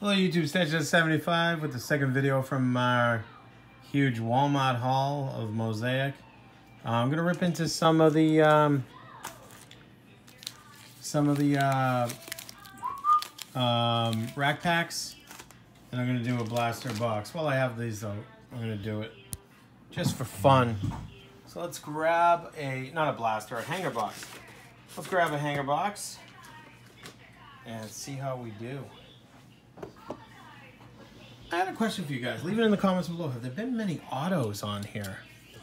Hello YouTube, Station75 with the second video from our huge Walmart haul of Mosaic. Uh, I'm gonna rip into some of the um, some of the uh, um, rack packs, and I'm gonna do a blaster box. While I have these though, I'm gonna do it just for fun. So let's grab a not a blaster, a hanger box. Let's grab a hanger box and see how we do. I had a question for you guys. Leave it in the comments below. Have there been many autos on here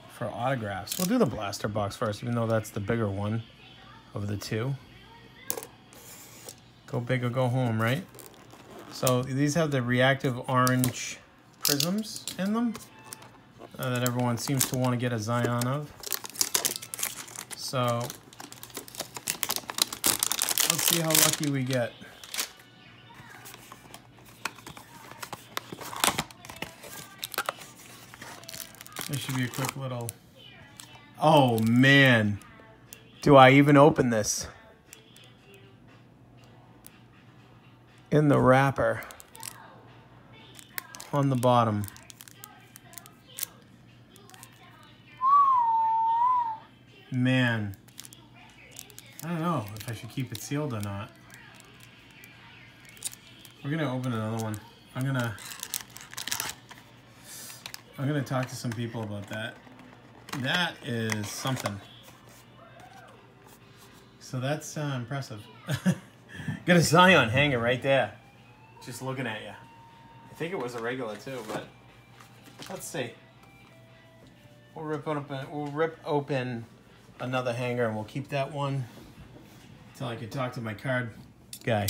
for autographs? We'll do the blaster box first, even though that's the bigger one of the two. Go big or go home, right? So these have the reactive orange prisms in them uh, that everyone seems to want to get a Zion of. So let's see how lucky we get. Should be a quick little... Oh, man. Do I even open this? In the wrapper. On the bottom. Man. I don't know if I should keep it sealed or not. We're going to open another one. I'm going to... I'm gonna talk to some people about that. That is something. So that's uh, impressive. Got a Zion hanging right there. Just looking at you. I think it was a regular too, but let's see. We'll rip open we'll rip open another hanger and we'll keep that one until I can talk to my card guy.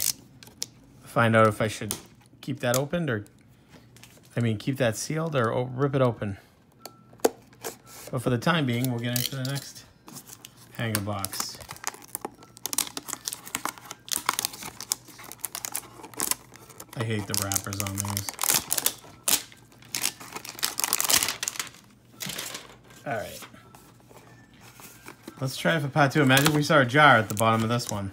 Find out if I should keep that opened or I mean, keep that sealed or rip it open. But for the time being, we'll get into the next hanger box. I hate the wrappers on these. All right. Let's try it for part two. Imagine we saw a Ja at the bottom of this one.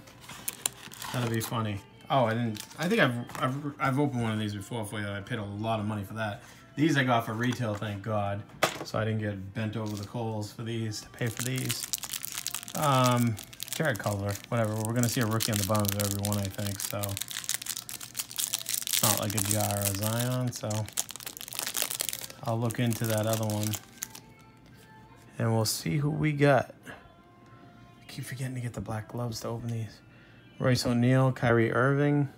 That'd be funny. Oh, I didn't. I think I've, I've I've opened one of these before for you. I paid a lot of money for that. These I got for retail, thank God. So I didn't get bent over the coals for these to pay for these. Um, Jarrett Culver, whatever. We're gonna see a rookie on the bottom of every one, I think. So not like a Ja or Zion. So I'll look into that other one, and we'll see who we got. I keep forgetting to get the black gloves to open these. Royce O'Neal, Kyrie Irving,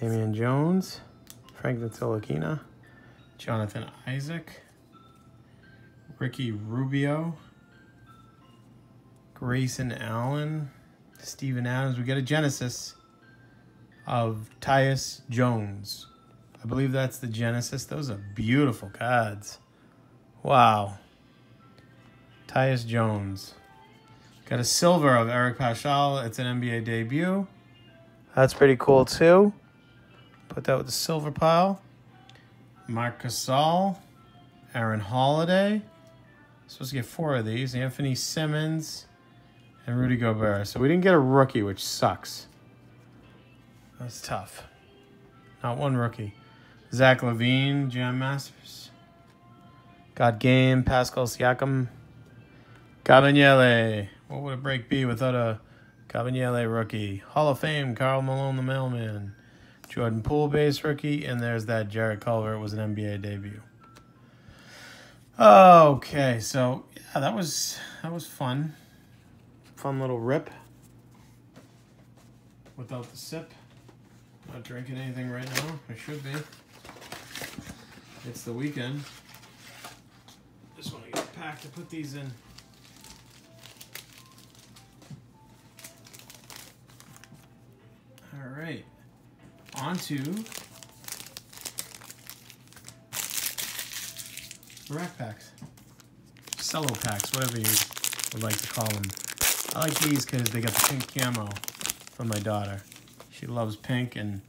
Damian Jones, Frank Ntilikina, Jonathan Isaac, Ricky Rubio, Grayson Allen, Steven Adams. We get a Genesis of Tyus Jones. I believe that's the Genesis. Those are beautiful cards. Wow. Tyus Jones. Got a silver of Eric Paschall. It's an NBA debut. That's pretty cool too. Put that with the silver pile. Marc Gasol. Aaron Holiday. Supposed to get four of these. Anthony Simmons. And Rudy Gobert. So we didn't get a rookie, which sucks. That's tough. Not one rookie. Zach LaVine, Jam Masters. Got game, Pascal Siakam. Kabengele. What would a break be without a Kabengele rookie? Hall of Fame, Karl Malone the mailman. Jordan Poole base rookie, and there's that Jarrett Culver. It was an NBA debut. Okay, so yeah, that was that was fun. Fun little rip. Without the sip. Not drinking anything right now. I should be. It's the weekend. Just want to get packed to put these in. All right, on to rack packs, cello packs, whatever you would like to call them. I like these because they got the pink camo for my daughter. She loves pink, and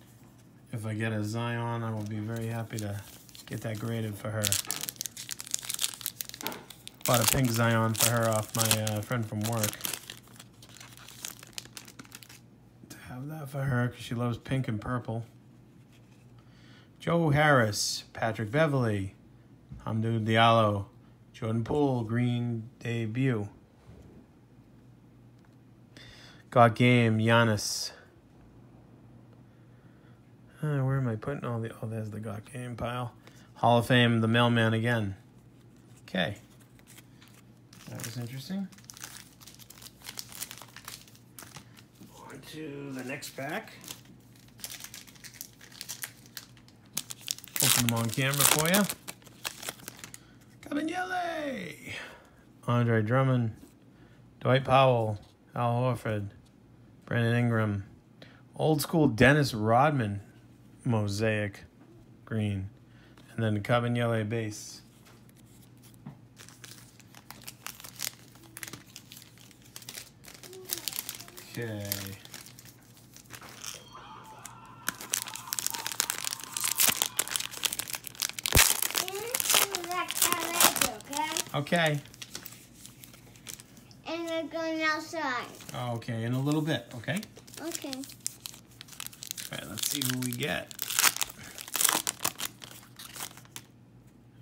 if I get a Zion, I will be very happy to get that graded for her. Bought a pink Zion for her off my uh, friend from work. For her because she loves pink and purple. Joe Harris, Patrick Beverley, Hamidou Diallo, Jordan Poole, green debut. Got game, Giannis. Uh, where am I putting all the? Oh, there's the got game pile. Hall of Fame, the mailman again. Okay. That was interesting. On to the next pack. Open them on camera for you. Kabengele. Andre Drummond. Dwight Powell. Al Horford. Brandon Ingram. Old school Dennis Rodman mosaic green. And then the Kabengele base. Okay. Okay. And we're going outside. Oh, okay, in a little bit, okay? Okay. All right, let's see who we get.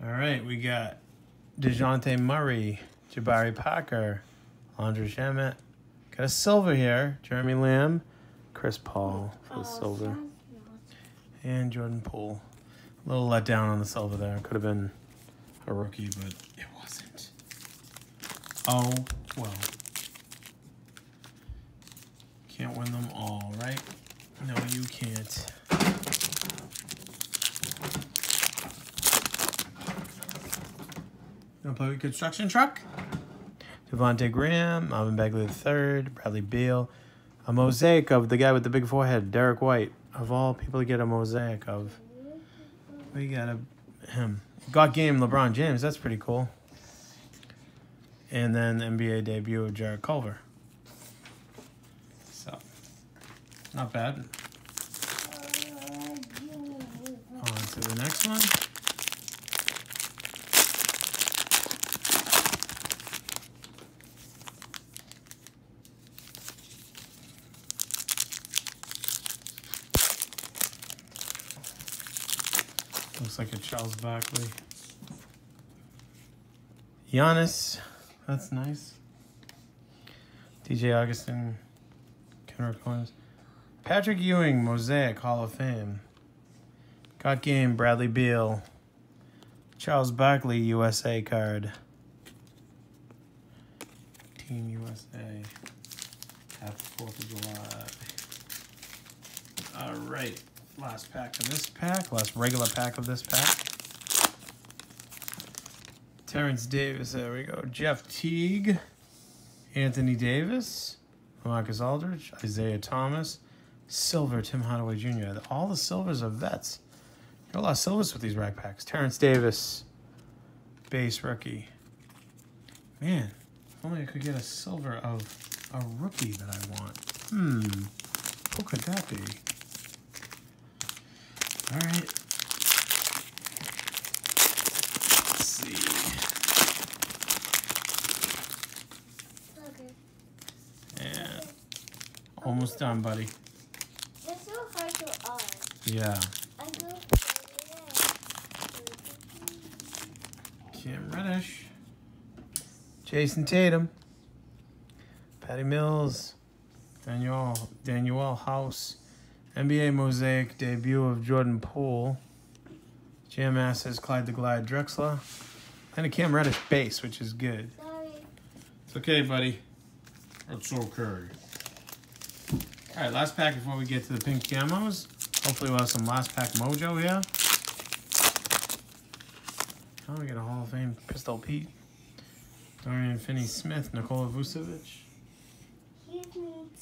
All right, we got Dejounte Murray, Jabari Parker, Landry Shamet. Got a silver here, Jeremy Lamb, Chris Paul for the silver, and Jordan Poole. A little let down on the silver there. Could have been a rookie, but it wasn't. Oh, well. Can't win them all, right? No, you can't. Gonna play with construction truck. Devonte Graham, Marvin Bagley III, Bradley Beal. A mosaic of the guy with the big forehead, Derrick White. Of all people to get a mosaic of. We got a him. Got game LeBron James. That's pretty cool. And then NBA debut of Jarrett Culver. So, not bad. On to the next one. Looks like a Charles Barkley. Giannis. That's nice. DJ Augustin. Kendrick Combs. Patrick Ewing, Mosaic Hall of Fame. Got game, Bradley Beal. Charles Barkley, USA card. Team USA. Happy 4th of July. All right. Last pack of this pack. Last regular pack of this pack. Terence Davis. There we go. Jeff Teague. Anthony Davis. Marcus Aldridge. Isaiah Thomas. Silver, Tim Hardaway Jr. All the silvers are vets. Got a lot of silvers with these rack packs. Terence Davis, base rookie. Man, if only I could get a silver of a rookie that I want. Hmm, who could that be? All right. Let's see. Okay. And almost done, buddy. It's so hard to on. Yeah. Cam Reddish. Jayson Tatum. Patty Mills. Daniel Danuel House. NBA Mosaic debut of Jordan Poole. Jam Masters Clyde the Glide Drexler. And a Cam Reddish base, which is good. Sorry. It's okay, buddy. It's okay. All right, last pack before we get to the pink camos. Hopefully we'll have some last pack mojo here. Oh, we get a Hall of Fame Pistol Pete. Dorian Finney-Smith, Nikola Vucevic.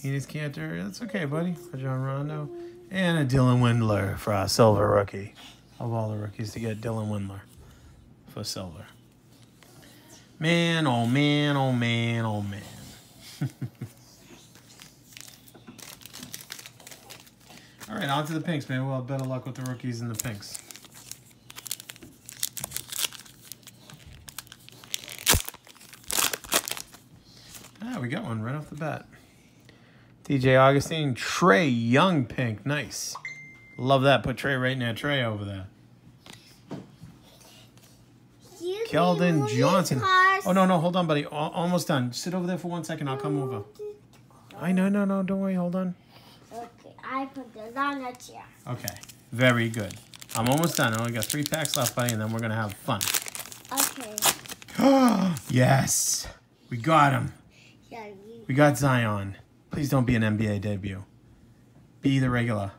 Enes Kanter, that's okay, buddy. John Rondo. And a Dylan Windler for our silver rookie. Of all the rookies to get Dylan Windler for silver. Man, oh man, oh man, oh man. All right, on to the pinks, man. We'll have better luck with the rookies and the pinks. Ah, we got one right off the bat. DJ Augustin, Trae Young pink, nice. Love that. Put Trae right in that tray over there. Keldon Johnson. Cars. Oh, no, no. Hold on, buddy. Al- almost done. Sit over there for one second. I'll come over. I know, no, no. Don't worry. Hold on. Okay, I put this on a chair. Okay. Very good. I'm almost done. I only got three packs left, buddy, and then we're going to have fun. Okay. yes. We got him. Yeah, you. We got Zion. Please don't be an NBA debut. Be the regular.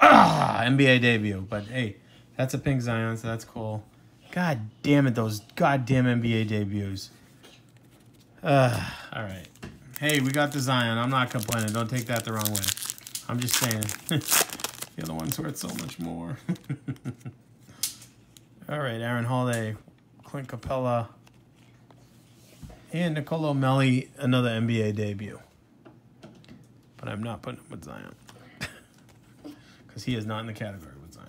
Ah, NBA debut. But hey, that's a pink Zion, so that's cool. God damn it, those goddamn NBA debuts. Uh, all right. Hey, we got the Zion. I'm not complaining. Don't take that the wrong way. I'm just saying. the other one's worth so much more. all right, Aaron Holiday, Clint Capela, and Nicolo Melli, another NBA debut. But I'm not putting him with Zion. Because he is not in the category with Zion.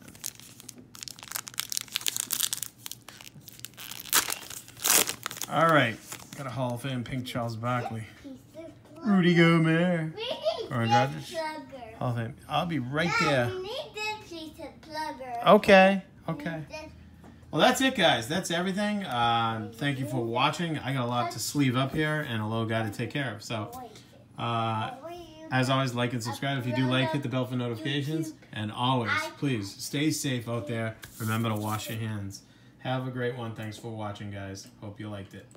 All right. Got a Hall of Fame pink Charles Barkley. Rudy Gobert. We need Aaron this Rodgers. Hall of Fame. I'll be right there. We need this piece of plugger. Okay. Okay. Well, that's it, guys. That's everything. Uh, thank you for watching. I got a lot to sleeve up here and a little guy to take care of. So, uh, as always, like and subscribe. If you do like, hit the bell for notifications. And always, please stay safe out there. Remember to wash your hands. Have a great one. Thanks for watching, guys. Hope you liked it.